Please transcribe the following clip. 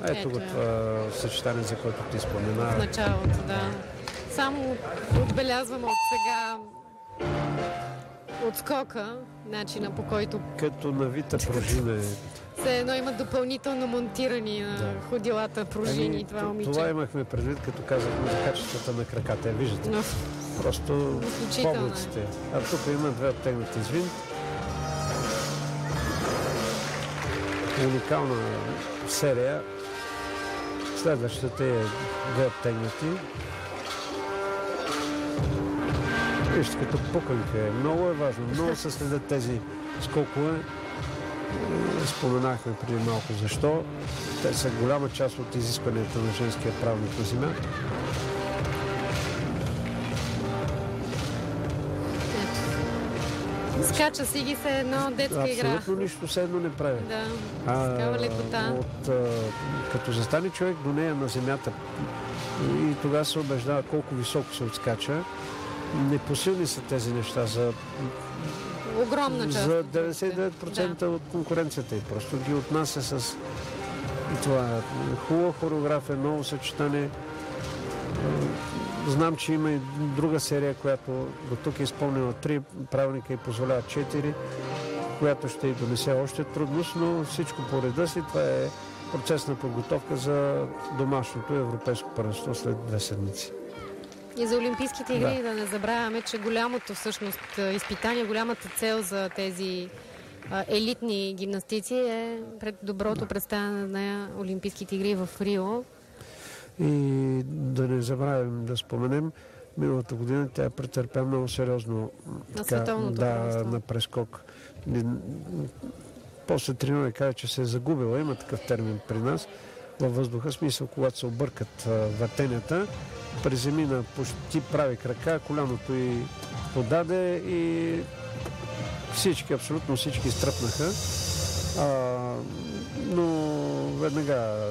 Ето, Ето го това съчетание, за което ти спомена. в началото, да. Само отбелязваме от сега отскока, начина по който Като навита пружина е. все едно има допълнително монтирани на Да. ходилата пружини Ами, това момиче. Това имахме предвид, като казахме за качествата на краката. Я Виждате, Но, просто Изключително е. А тук има две оттегнати звин. Уникална серия. Следващата е две оттегнати. Вижте, като пуканка е. Много е важно. Много се следят тези скокове. Е, Споменахме преди малко защо. Те са голяма част от изискванията на женския правник на земя. Скача си ги се едно детска игра. Абсолютно нищо все едно не прави. Да, А, такава лекота. От, а, като застане човек до нея на земята и тогава се убеждава колко високо се отскача, непосилни са тези неща за, Огромна част. за от другите. 99% от конкуренцията и просто ги отнася с и това е хубава хореография, ново съчетание. Знам, че има и друга серия, която до тук е изпълнила три правилника и позволява четири която ще й донесе още трудност, но всичко по реда си. Това е процес на подготовка за домашното европейско първенство след две седмици. И за Олимпийските игри Да. да. не забравяме, че голямото всъщност изпитание, голямата цел за тези елитни гимнастици е пред доброто представяне на Олимпийските игри в Рио. И да не забравим да споменем, миналата година тя претърпя много сериозно На световното да, на прескок. После тренера каза, че се е загубила, има такъв термин при нас, във въздуха, смисъл, когато се объркат а, въртенията, приземина почти прави крака, коляното и подаде и всички, абсолютно всички стръпнаха. А, но веднага